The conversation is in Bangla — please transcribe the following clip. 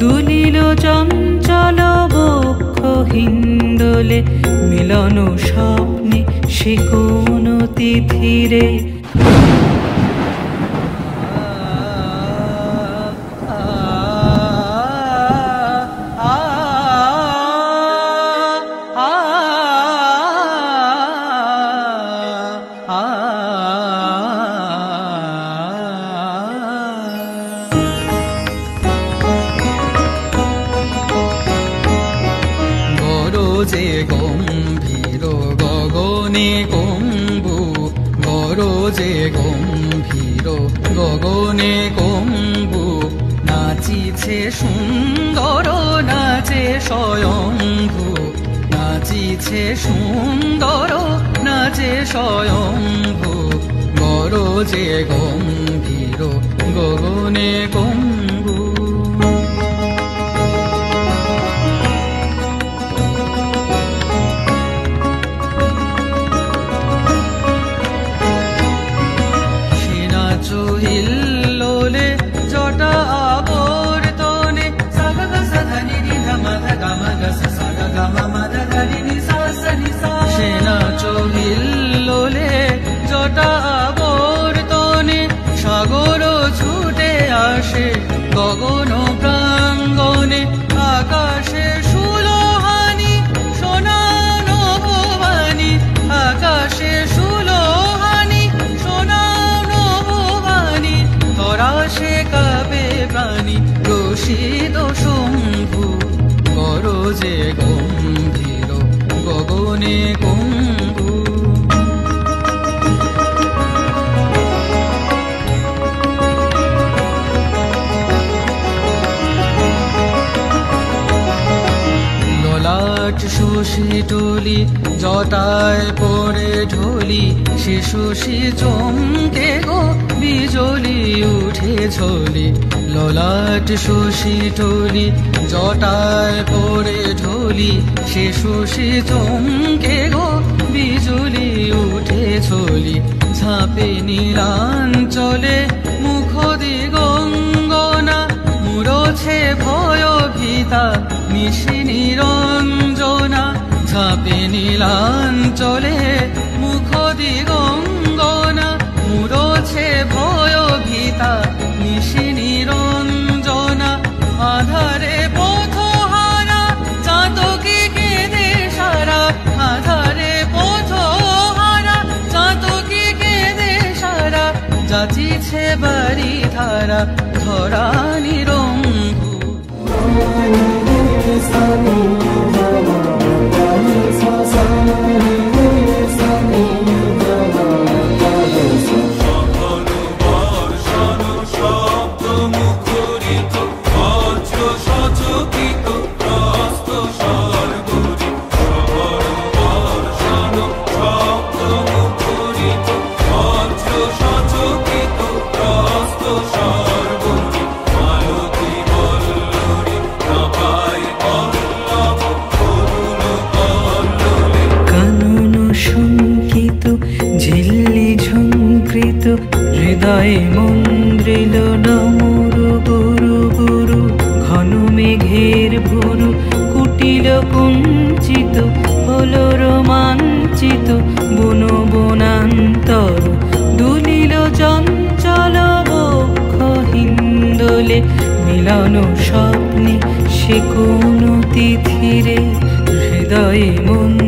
দুলিল চঞ্চল বক্ষ হিন্দোলে মিলন স্বপ্নে সে তিথিরে গরজে গম্ভীর গগনে কম্বু গরজে গম্ভীর গগনে কম্বু, নাচিছে সুন্দর, নাচে স্বয়ংভু নাচিছে সুন্দর, নাচে স্বয়ংভু গরজে গম্ভীর গগনে কম্বু। রশিদ শম্ভু যে গম্ভীর ললাট শশী টলি, জটায় পরে ঢলি, সে শশী চমকে গো, বিজলি উঠে ঝলি। ললাট শশী টলি, জটায় পরে ঢলি, সে শশী চমকে গো, বিজলি উঠে ঝলি। ঝাঁপে নীলাঞ্চলে মুখ দিগঙ্গনা মুরছে ভয় ভীতা নিশি ঝাঁপে নীলাঞ্চলে মুখ দিগঙ্গনা ভয় ভীতা নিশি নিরঞ্জনা আধারে চাতকি কেঁদে সারা আধারে কেঁদে সারা বাড়ি ধারা ধরা নিরঙ্গু হৃদয়ে মন্দ্রিল নমর গুরু গুরু, ঘন মেঘের ভুরু, কুটিল কুঞ্চিত, হল রোমাঞ্চিত, বন বনান্তর, দুলিল চঞ্চল বক্ষ হিন্দোলে, মিলন স্বপ্নে সে কোন তিথিরে, হৃদয়ে মন্দ্রিল